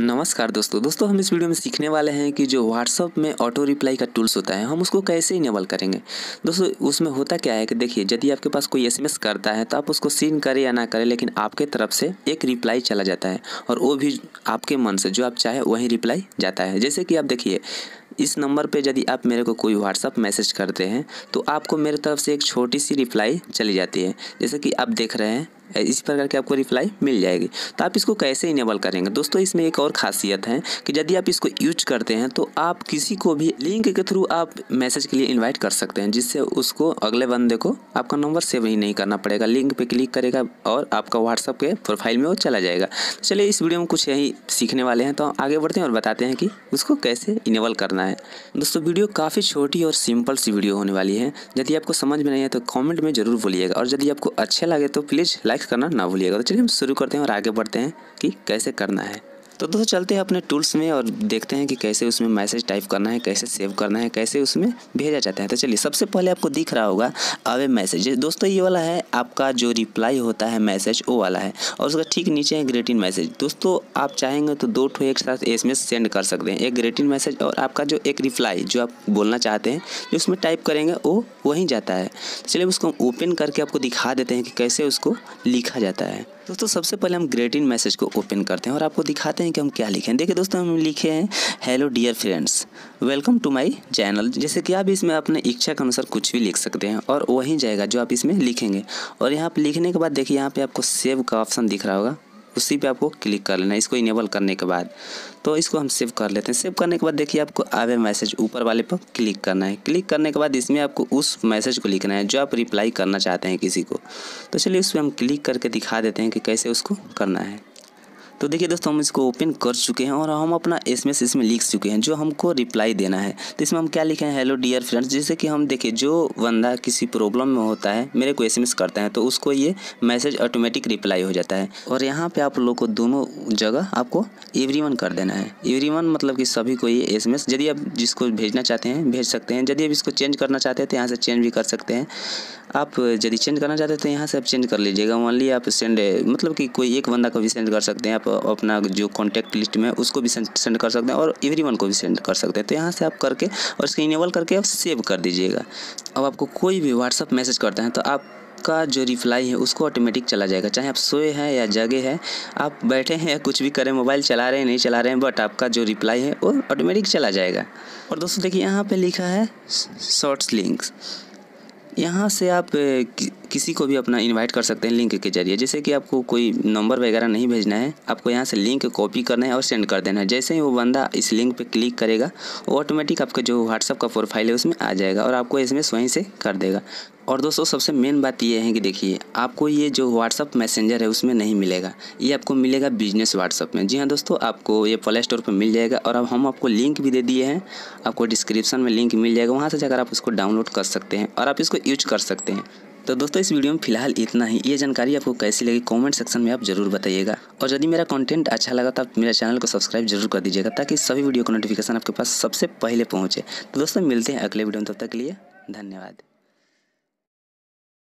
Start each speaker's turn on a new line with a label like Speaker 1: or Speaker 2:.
Speaker 1: नमस्कार दोस्तों। दोस्तों, हम इस वीडियो में सीखने वाले हैं कि जो व्हाट्सअप में ऑटो रिप्लाई का टूल्स होता है, हम उसको कैसे इनेबल करेंगे। दोस्तों, उसमें होता क्या है कि देखिए, यदि आपके पास कोई एसएमएस करता है तो आप उसको सीन करें या ना करें, लेकिन आपके तरफ़ से एक रिप्लाई चला जाता है और वो भी आपके मन से, जो आप चाहे वही रिप्लाई जाता है। जैसे कि आप देखिए, इस नंबर पे यदि आप मेरे को कोई व्हाट्सअप मैसेज करते हैं तो आपको मेरे तरफ़ से एक छोटी सी रिप्लाई चली जाती है। जैसे कि आप देख रहे हैं इस प्रकार की आपको रिप्लाई मिल जाएगी। तो आप इसको कैसे इनेबल करेंगे? दोस्तों, इसमें एक और खासियत है कि यदि आप इसको यूज़ करते हैं तो आप किसी को भी लिंक के थ्रू आप मैसेज के लिए इनवाइट कर सकते हैं, जिससे उसको अगले बंदे को आपका नंबर सेव ही नहीं करना पड़ेगा। लिंक पे क्लिक करेगा और आपका व्हाट्सअप के प्रोफ़ाइल में वो चला जाएगा। चलिए, इस वीडियो में कुछ यही सीखने वाले हैं तो आगे बढ़ते हैं और बताते हैं कि उसको कैसे इनेबल करना है। दोस्तों वीडियो काफ़ी छोटी और सिंपल सी वीडियो होने वाली है। यदि आपको समझ में नहीं है तो कॉमेंट में ज़रूर बोलिएगा। और यदि आपको अच्छा लगे तो प्लीज़ लाइक करना ना भूलिएगा। तो चलिए हम शुरू करते हैं और आगे बढ़ते हैं कि कैसे करना है। तो दोस्तों चलते हैं अपने टूल्स में और देखते हैं कि कैसे उसमें मैसेज टाइप करना है, कैसे सेव करना है, कैसे उसमें भेजा जाता है। तो चलिए, सबसे पहले आपको दिख रहा होगा अवे मैसेज दोस्तों ये वाला है, आपका जो रिप्लाई होता है मैसेज वो वाला है। और उसका ठीक नीचे है ग्रेटिंग मैसेज दोस्तों आप चाहेंगे तो दो ठो एक साथ एस सेंड कर सकते हैं। एक ग्रेटिंग मैसेज और आपका जो एक रिप्लाई जो आप बोलना चाहते हैं, जो उसमें टाइप करेंगे, वो वहीं जाता है। तो चलिए उसको ओपन करके आपको दिखा देते हैं कि कैसे उसको लिखा जाता है। दोस्तों, सबसे पहले हम ग्रेट इन मैसेज को ओपन करते हैं और आपको दिखाते हैं कि हम क्या लिखे हैं। देखिए दोस्तों, हम लिखे हैं hello dear friends welcome to my channel जैसे कि आप इसमें अपने इच्छा के अनुसार कुछ भी लिख सकते हैं और वहीं जाएगा जो आप इसमें लिखेंगे। और यहाँ पर लिखने के बाद देखिए, यहाँ पर आपको सेव का ऑप्शन दिख रहा होगा। उसी पे आपको क्लिक कर लेना है, इसको इनेबल करने के बाद। तो इसको हम सेव कर लेते हैं। सेव करने के बाद देखिए, आपको आवे मैसेज ऊपर वाले पर क्लिक करना है। क्लिक करने के बाद इसमें आपको उस मैसेज को लिखना है, जो आप रिप्लाई करना चाहते हैं किसी को। तो चलिए उस पर हम क्लिक करके दिखा देते हैं कि कैसे उसको करना है। तो देखिए दोस्तों, हम इसको ओपन कर चुके हैं और हम अपना एस इसमें लिख चुके हैं, जो हमको रिप्लाई देना है। तो इसमें हम क्या लिखे हैं? हेलो डियर फ्रेंड्स जैसे कि हम देखिए, जो बंदा किसी प्रॉब्लम में होता है, मेरे को एसएमएस करता है तो उसको ये मैसेज ऑटोमेटिक रिप्लाई हो जाता है। और यहाँ पे आप लोग को दोनों जगह आपको एवरीवन कर देना है। एवरीवन मतलब कि सभी को ये एसएमएस यदि आप जिसको भेजना चाहते हैं, भेज सकते हैं। यदि आप इसको चेंज करना चाहते हैं तो यहाँ से चेंज भी कर सकते हैं। आप यदि चेंज करना चाहते हैं तो यहाँ से आप चेंज कर लीजिएगा। ओनली आप सेंड मतलब कि कोई एक बंदा को भी सेंड कर सकते हैं। आप अपना जो कॉन्टैक्ट लिस्ट में उसको भी सेंड कर सकते हैं और एवरी को भी सेंड कर सकते हैं। तो यहाँ से आप करके और इसको इनेबल करके आप सेव कर दीजिएगा। अब आपको कोई भी व्हाट्सअप मैसेज करते हैं तो आप का जो रिप्लाई है, उसको ऑटोमेटिक चला जाएगा। चाहे आप सोए हैं या जगे हैं, आप बैठे हैं या कुछ भी करें मोबाइल चला रहे हैं, नहीं चला रहे हैं बट आपका जो रिप्लाई है, वो ऑटोमेटिक चला जाएगा। और दोस्तों देखिए, यहाँ पे लिखा है शॉर्ट्स लिंक्स यहाँ से आप किसी को भी अपना इनवाइट कर सकते हैं लिंक के ज़रिए। जैसे कि आपको कोई नंबर वगैरह नहीं भेजना है, आपको यहाँ से लिंक कॉपी करना है और सेंड कर देना है। जैसे ही वो बंदा इस लिंक पे क्लिक करेगा, वो ऑटोमेटिक आपका जो व्हाट्सअप का प्रोफ़ाइल है उसमें आ जाएगा और आपको इसमें स्वयं से कर देगा। और दोस्तों, सबसे मेन बात ये है कि देखिए, आपको ये जो व्हाट्सअप मैसेंजर है, उसमें नहीं मिलेगा। ये आपको मिलेगा बिज़नेस व्हाट्सअप में। जी हाँ दोस्तों, आपको ये प्ले स्टोर पर मिल जाएगा और अब हम आपको लिंक भी दे दिए हैं। आपको डिस्क्रिप्शन में लिंक मिल जाएगा। वहाँ से जाकर आप उसको डाउनलोड कर सकते हैं और आप इसको यूज़ कर सकते हैं। तो दोस्तों, इस वीडियो में फ़िलहाल इतना ही। ये जानकारी आपको कैसी लगी कमेंट सेक्शन में आप ज़रूर बताइएगा। और यदि मेरा कंटेंट अच्छा लगा तो आप मेरे चैनल को सब्सक्राइब ज़रूर कर दीजिएगा, ताकि सभी वीडियो का नोटिफिकेशन आपके पास सबसे पहले पहुँचे। तो दोस्तों, मिलते हैं अगले वीडियो में। तब तक के लिए धन्यवाद।